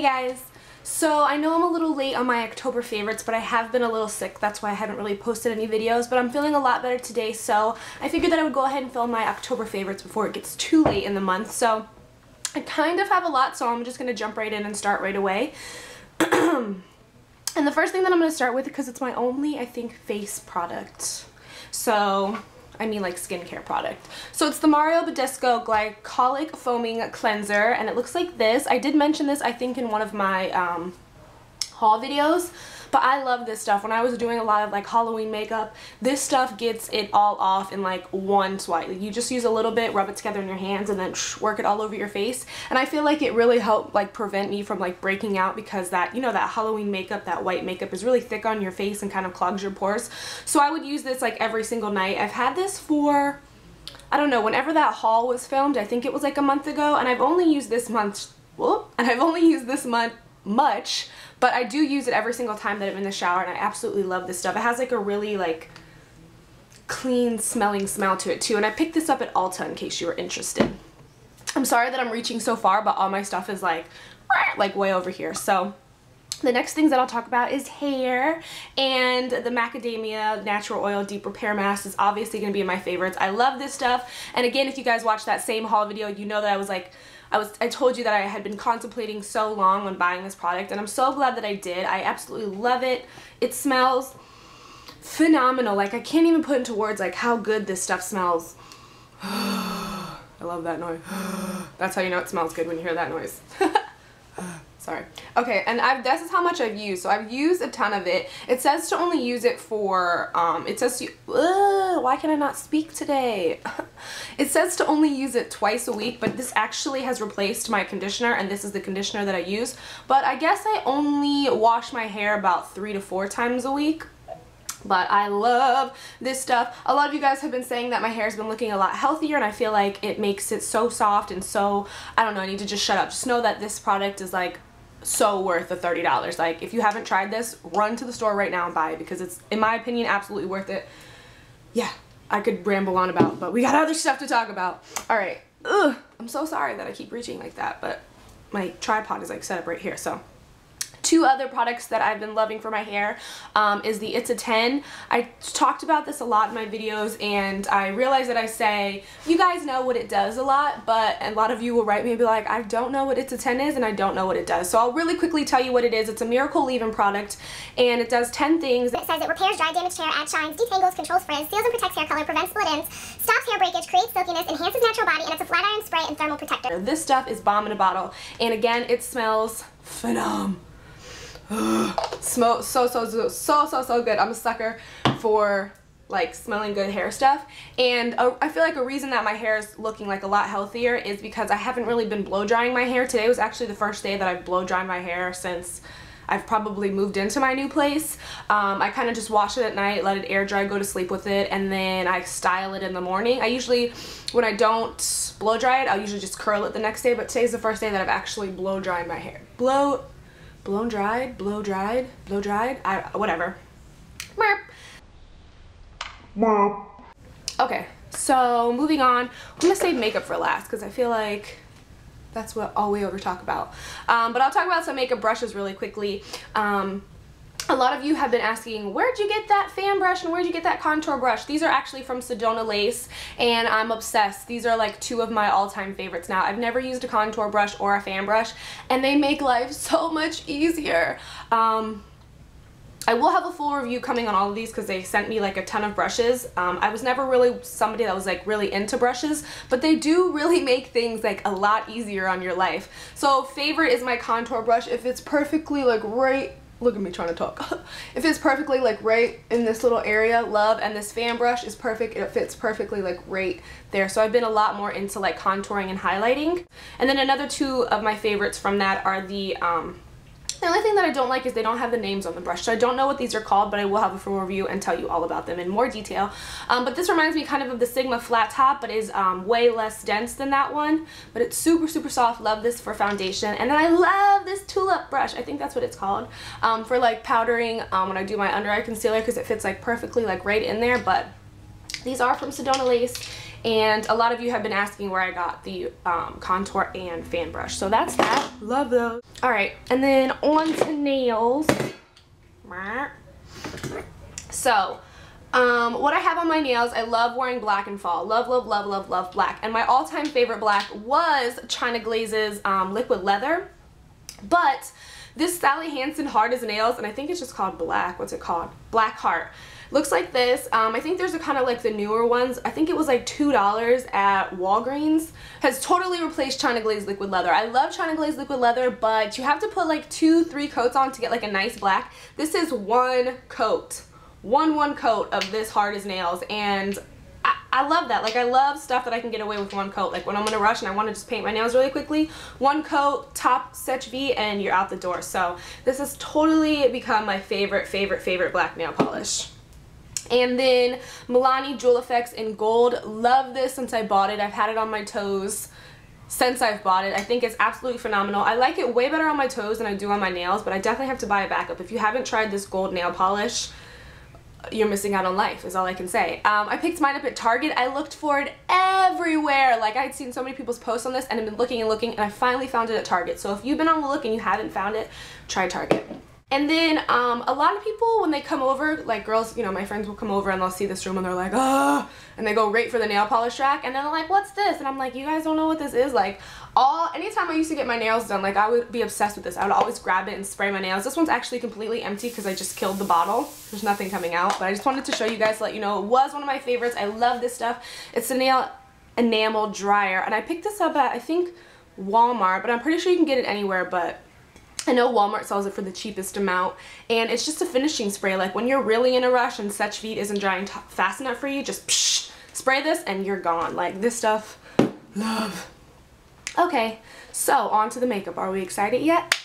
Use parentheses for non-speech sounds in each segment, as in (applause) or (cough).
Hey guys! So I know I'm a little late on my October favorites, but I have been a little sick. That's why I haven't really posted any videos, but I'm feeling a lot better today, so I figured that I would go ahead and film my October favorites before it gets too late in the month. So I kind of have a lot, so I'm just going to jump right in and start right away. (clears throat) and the first thing that I'm going to start with, because it's my only, I think, face product. So I mean like skincare product. So it's the Mario Badescu Glycolic Foaming Cleanser and it looks like this. I did mention this I think in one of my um, haul videos. But I love this stuff. When I was doing a lot of like Halloween makeup, this stuff gets it all off in like one swipe. You just use a little bit, rub it together in your hands, and then work it all over your face. And I feel like it really helped like prevent me from like breaking out because that, you know, that Halloween makeup, that white makeup is really thick on your face and kind of clogs your pores. So I would use this like every single night. I've had this for I don't know, whenever that haul was filmed, I think it was like a month ago, and I've only used this month, whoop, and I've only used this month much, but I do use it every single time that I'm in the shower and I absolutely love this stuff. It has like a really like clean smelling smell to it too and I picked this up at Ulta in case you were interested. I'm sorry that I'm reaching so far but all my stuff is like (laughs) like way over here so the next things that I'll talk about is hair and the macadamia natural oil deep repair mask is obviously going to be my favorites. I love this stuff and again if you guys watched that same haul video you know that I was like I was I told you that I had been contemplating so long on buying this product and I'm so glad that I did. I absolutely love it. It smells phenomenal. Like I can't even put into words like how good this stuff smells. (sighs) I love that noise. (sighs) That's how you know it smells good when you hear that noise. (laughs) Okay, and I've, this is how much I've used. So I've used a ton of it. It says to only use it for, um, it says why can I not speak today? (laughs) it says to only use it twice a week, but this actually has replaced my conditioner, and this is the conditioner that I use. But I guess I only wash my hair about three to four times a week but I love this stuff. A lot of you guys have been saying that my hair's been looking a lot healthier and I feel like it makes it so soft and so, I don't know, I need to just shut up. Just know that this product is like so worth the $30. Like, if you haven't tried this, run to the store right now and buy it because it's, in my opinion, absolutely worth it. Yeah, I could ramble on about, but we got other stuff to talk about. All right. Ugh, I'm so sorry that I keep reaching like that, but my tripod is like set up right here, so Two other products that I've been loving for my hair um, is the It's a 10. I talked about this a lot in my videos and I realize that I say, you guys know what it does a lot, but a lot of you will write me and be like, I don't know what It's a 10 is and I don't know what it does. So I'll really quickly tell you what it is. It's a miracle leave-in product and it does 10 things. It says it repairs dry, damaged hair, adds shines, detangles, controls frizz, seals and protects hair color, prevents split ends, stops hair breakage, creates silkiness, enhances natural body, and it's a flat iron spray and thermal protector. This stuff is bomb in a bottle and again it smells phenomenal (gasps) Smell so, so, so, so, so, so good. I'm a sucker for like smelling good hair stuff and a, I feel like a reason that my hair is looking like a lot healthier is because I haven't really been blow drying my hair. Today was actually the first day that I've blow dried my hair since I've probably moved into my new place. Um, I kind of just wash it at night, let it air dry, go to sleep with it, and then I style it in the morning. I usually, when I don't blow dry it, I'll usually just curl it the next day, but today's the first day that I've actually blow dried my hair. Blow blown dried, blow dried, blow dried, I, whatever. Merp. Merp. Okay, so moving on, I'm gonna save makeup for last because I feel like that's what all we ever talk about. Um, but I'll talk about some makeup brushes really quickly. Um, a lot of you have been asking, where'd you get that fan brush and where'd you get that contour brush? These are actually from Sedona Lace and I'm obsessed. These are like two of my all-time favorites now. I've never used a contour brush or a fan brush and they make life (laughs) so much easier. Um, I will have a full review coming on all of these because they sent me like a ton of brushes. Um, I was never really somebody that was like really into brushes, but they do (laughs) really make things like a lot easier on your life. So favorite is my contour brush. If it's perfectly like right look at me trying to talk. (laughs) it fits perfectly like right in this little area, love, and this fan brush is perfect. It fits perfectly like right there. So I've been a lot more into like contouring and highlighting. And then another two of my favorites from that are the um, the only thing that I don't like is they don't have the names on the brush. So I don't know what these are called, but I will have a full review and tell you all about them in more detail. Um, but this reminds me kind of of the Sigma flat top, but is um, way less dense than that one. But it's super, super soft. Love this for foundation. And then I love this tulip brush. I think that's what it's called. Um, for like powdering um, when I do my under eye concealer because it fits like perfectly like right in there. But these are from Sedona Lace And a lot of you have been asking where I got the um, contour and fan brush. So that's that. Love those. All right, and then on to nails. So, um, what I have on my nails, I love wearing black in fall. Love, love, love, love, love black. And my all-time favorite black was China Glaze's um, Liquid Leather. But this Sally Hansen Hard as Nails, and I think it's just called Black. What's it called? Black Heart. Looks like this. Um, I think there's a kind of like the newer ones. I think it was like $2 at Walgreens. Has totally replaced China Glaze Liquid Leather. I love China Glaze Liquid Leather, but you have to put like two, three coats on to get like a nice black. This is one coat. One, one coat of this hard as nails. And I love that. Like I love stuff that I can get away with one coat. Like when I'm in a rush and I want to just paint my nails really quickly, one coat, top Seche Vite, and you're out the door. So this has totally become my favorite, favorite, favorite black nail polish. And then Milani Jewel FX in gold. Love this since I bought it. I've had it on my toes since I've bought it. I think it's absolutely phenomenal. I like it way better on my toes than I do on my nails, but I definitely have to buy a backup. If you haven't tried this gold nail polish, you're missing out on life is all I can say. Um, I picked mine up at Target. I looked for it everywhere. Like I'd seen so many people's posts on this and I've been looking and looking and I finally found it at Target. So if you've been on the look and you haven't found it, try Target. And then um, a lot of people, when they come over, like girls, you know, my friends will come over and they'll see this room and they're like, ah, and they go right for the nail polish rack. And then they're like, what's this? And I'm like, you guys don't know what this is. Like, all, anytime I used to get my nails done, like I would be obsessed with this. I would always grab it and spray my nails. This one's actually completely empty because I just killed the bottle. There's nothing coming out. But I just wanted to show you guys, let you know it was one of my favorites. I love this stuff. It's a nail enamel dryer. And I picked this up at, I think, Walmart. But I'm pretty sure you can get it anywhere. But I know Walmart sells it for the cheapest amount and it's just a finishing spray. Like when you're really in a rush and Seche Vite isn't drying fast enough for you just psh, spray this and you're gone. Like this stuff love. Okay so on to the makeup. Are we excited yet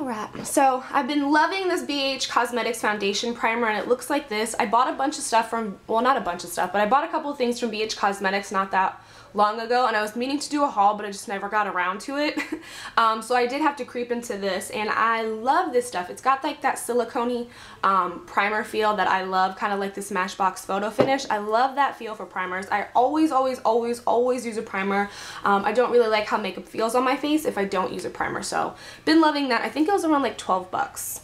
Alright, so I've been loving this BH Cosmetics Foundation Primer and it looks like this. I bought a bunch of stuff from, well not a bunch of stuff, but I bought a couple of things from BH Cosmetics not that long ago and I was meaning to do a haul but I just never got around to it. (laughs) um, so I did have to creep into this and I love this stuff. It's got like that silicone um, primer feel that I love, kind of like this Smashbox photo finish. I love that feel for primers. I always, always, always, always use a primer. Um, I don't really like how makeup feels on my face if I don't use a primer. So been loving that. I think it was around like 12 bucks.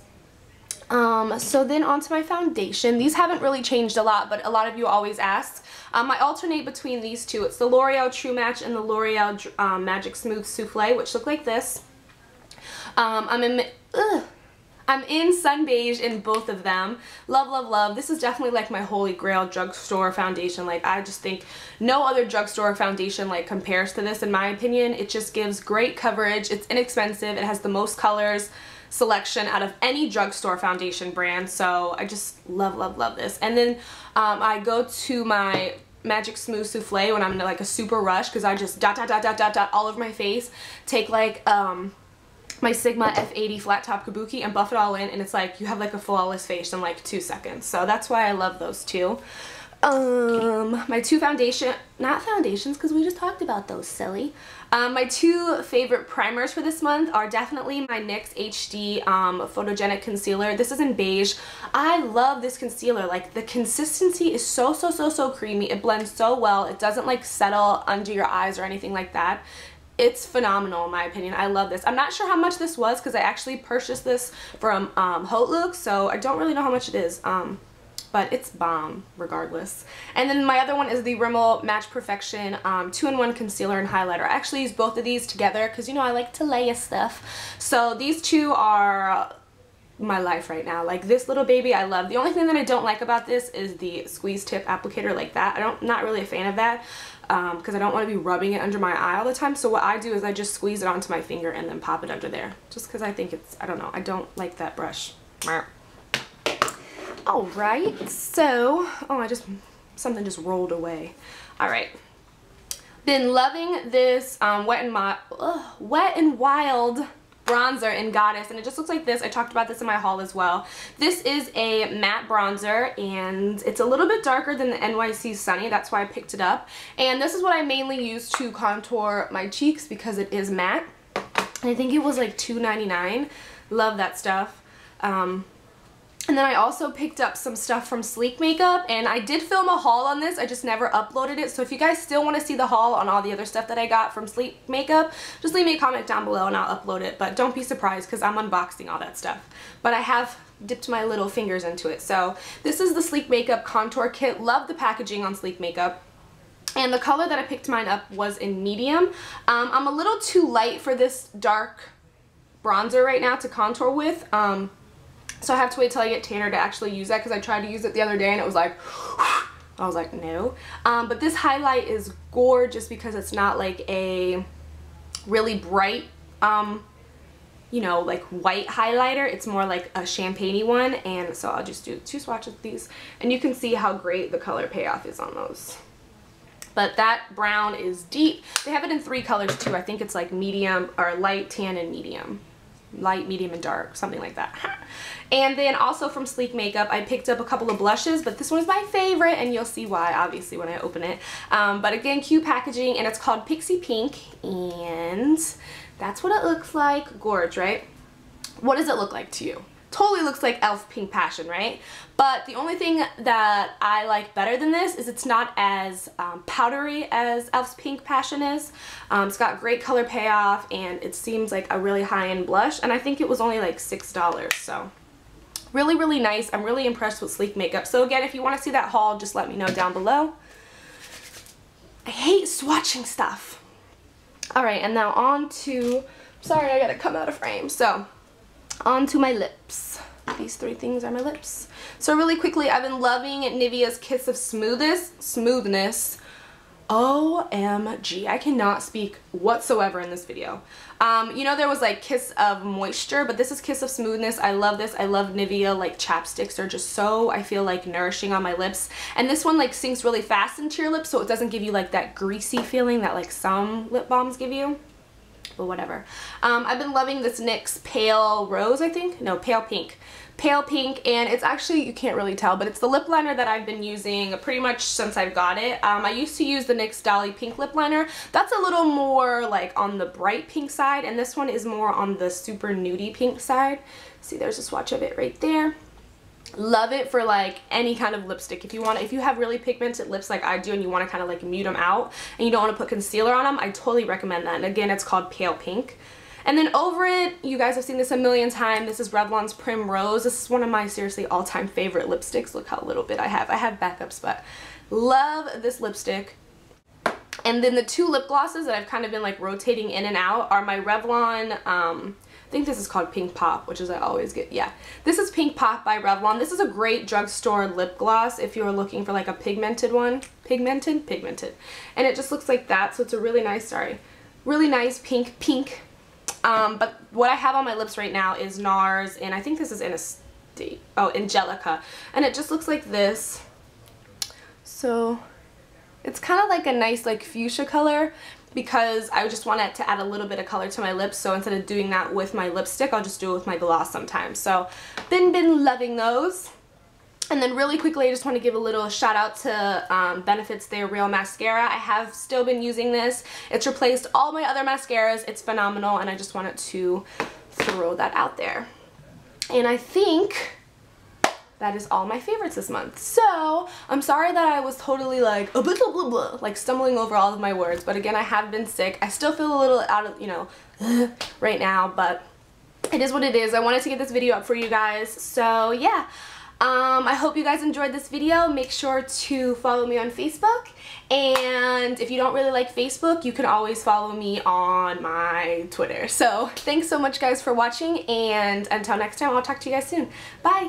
Um, so then onto my foundation. These haven't really changed a lot, but a lot of you always ask. Um, I alternate between these two. It's the L'Oreal True Match and the L'Oreal um, Magic Smooth Souffle, which look like this. Um, I'm in... Ugh, I'm in Sun Beige in both of them. Love, love, love. This is definitely like my holy grail drugstore foundation. Like I just think no other drugstore foundation like compares to this in my opinion. It just gives great coverage. It's inexpensive. It has the most colors selection out of any drugstore foundation brand. So I just love, love, love this. And then um, I go to my Magic Smooth Souffle when I'm in like a super rush because I just dot, dot, dot, dot, dot, dot all over my face. Take like um, my Sigma F80 flat top kabuki and buff it all in and it's like you have like a flawless face in like two seconds. So that's why I love those two. Um, my two foundation, not foundations because we just talked about those, silly. Um, my two favorite primers for this month are definitely my NYX HD um, Photogenic Concealer. This is in beige. I love this concealer. Like the consistency is so, so, so, so creamy. It blends so well. It doesn't like settle under your eyes or anything like that it's phenomenal in my opinion. I love this. I'm not sure how much this was because I actually purchased this from um, HauteLook, so I don't really know how much it is. Um, but it's bomb regardless. And then my other one is the Rimmel Match Perfection 2-in-1 um, Concealer and Highlighter. I actually use both of these together because, you know, I like to layer stuff. So these two are my life right now. Like this little baby I love. The only thing that I don't like about this is the squeeze tip applicator like that. I don't not really a fan of that because um, I don't want to be rubbing it under my eye all the time. So what I do is I just squeeze it onto my finger and then pop it under there. Just because I think it's, I don't know, I don't like that brush. Alright, so, oh I just, something just rolled away. Alright. Been loving this um, Wet, and Wet and Wild bronzer in Goddess and it just looks like this. I talked about this in my haul as well. This is a matte bronzer and it's a little bit darker than the NYC Sunny. That's why I picked it up. And this is what I mainly use to contour my cheeks because it is matte. I think it was like $2.99. Love that stuff. Um, And then I also picked up some stuff from Sleek Makeup and I did film a haul on this. I just never uploaded it. So if you guys still want to see the haul on all the other stuff that I got from Sleek Makeup, just leave me a comment down below and I'll upload it. But don't be surprised because I'm unboxing all that stuff. But I have dipped my little fingers into it. So this is the Sleek Makeup Contour Kit. Love the packaging on Sleek Makeup. And the color that I picked mine up was in medium. Um, I'm a little too light for this dark bronzer right now to contour with. Um, so I have to wait till I get tanner to actually use that because I tried to use it the other day and it was like, (sighs) I was like, no. Um, but this highlight is gorgeous because it's not like a really bright, um, you know, like white highlighter. It's more like a champagne one. And so I'll just do two swatches of these. And you can see how great the color payoff is on those. But that brown is deep. They have it in three colors too. I think it's like medium or light, tan, and medium light, medium, and dark, something like that. (laughs) and then also from Sleek Makeup, I picked up a couple of blushes, but this one's my favorite, and you'll see why, obviously, when I open it. Um, but again, cute packaging, and it's called Pixie Pink, and that's what it looks like. Gorge, right? What does it look like to you? Totally looks like e.l.f. Pink Passion, right? But the only thing that I like better than this is it's not as um, powdery as e.l.f.'s Pink Passion is. Um, it's got great color payoff and it seems like a really high-end blush and I think it was only like $6, so really, really nice. I'm really impressed with Sleek Makeup. So again, if you want to see that haul, just let me know down below. I hate swatching stuff. Alright, and now on to, sorry I gotta come out of frame. So, onto my lips. These three things are my lips. So really quickly, I've been loving Nivea's Kiss of Smoothness. Smoothness. OMG, I cannot speak whatsoever in this video. Um, you know there was like Kiss of Moisture, but this is Kiss of Smoothness. I love this. I love Nivea like chapsticks. They're just so, I feel like, nourishing on my lips. And this one like sinks really fast into your lips so it doesn't give you like that greasy feeling that like some lip balms give you but whatever. Um, I've been loving this NYX Pale Rose, I think? No, Pale Pink. Pale Pink, and it's actually, you can't really tell, but it's the lip liner that I've been using pretty much since I've got it. Um, I used to use the NYX Dolly Pink lip liner. That's a little more like on the bright pink side, and this one is more on the super nudie pink side. See, there's a swatch of it right there love it for like any kind of lipstick. If you want if you have really pigmented lips like I do and you want to kind of like mute them out and you don't want to put concealer on them I totally recommend that. And again it's called pale pink. And then over it you guys have seen this a million times. This is Revlon's Primrose. This is one of my seriously all-time favorite lipsticks. Look how little bit I have. I have backups but love this lipstick. And then the two lip glosses that I've kind of been like rotating in and out are my Revlon um, I think this is called Pink Pop, which is I always get, yeah. This is Pink Pop by Revlon. This is a great drugstore lip gloss if you're looking for like a pigmented one. Pigmented? Pigmented. And it just looks like that, so it's a really nice, sorry, really nice pink, pink. Um, but what I have on my lips right now is NARS, and I think this is in a state, oh, Angelika. And it just looks like this. So it's kind of like a nice like fuchsia color, because I just wanted to add a little bit of color to my lips so instead of doing that with my lipstick I'll just do it with my gloss sometimes so been been loving those and then really quickly I just want to give a little shout out to um, Benefit's They're Real Mascara. I have still been using this. It's replaced all my other mascaras. It's phenomenal and I just wanted to throw that out there. And I think that is all my favorites this month. So, I'm sorry that I was totally like, blah, blah, blah, blah, like stumbling over all of my words, but again, I have been sick. I still feel a little out of, you know, (sighs) right now, but it is what it is. I wanted to get this video up for you guys, so yeah. Um, I hope you guys enjoyed this video. Make sure to follow me on Facebook. And if you don't really like Facebook, you can always follow me on my Twitter. So thanks so much guys for watching. And until next time, I'll talk to you guys soon. Bye.